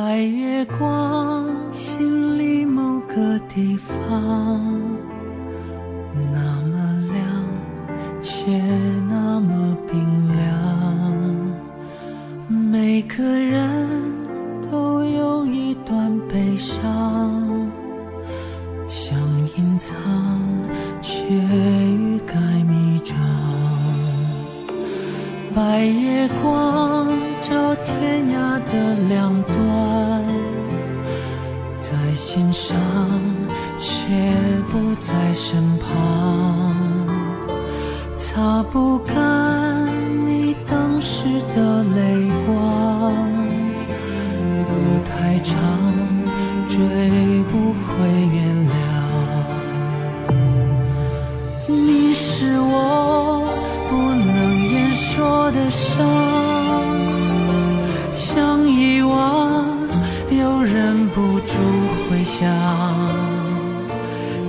白月光，心里某个地方，那么亮，却那么冰凉。每个人都有一段悲伤，想隐藏，却欲盖弥彰。白月光照天涯的两端，在心上，却不在身旁，擦不干你当时的泪光。路太长，追不回原谅。你是我不能言说的伤，住回想，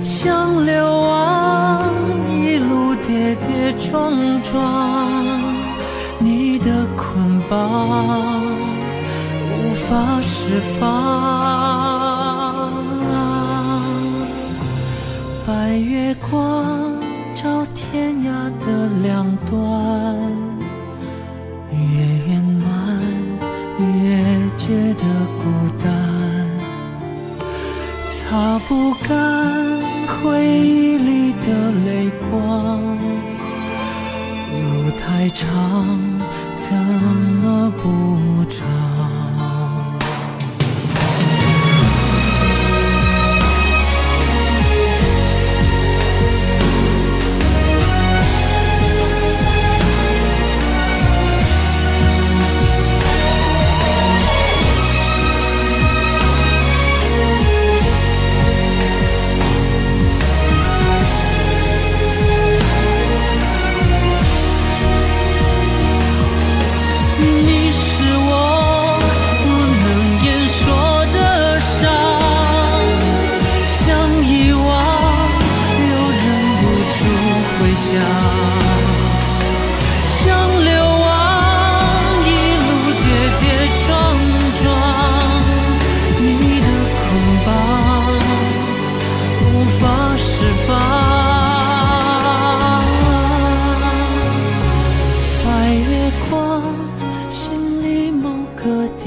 像流亡一路跌跌撞撞，你的捆绑无法释放。白月光照天涯的两端，擦不干回忆里的泪光，路太长，怎么不长？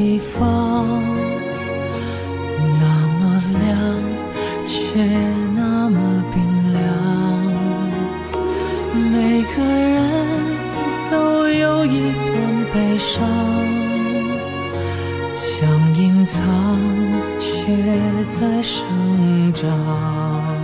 地方，那么亮，却那么冰凉。每个人都有一段悲伤，想隐藏，却在生长。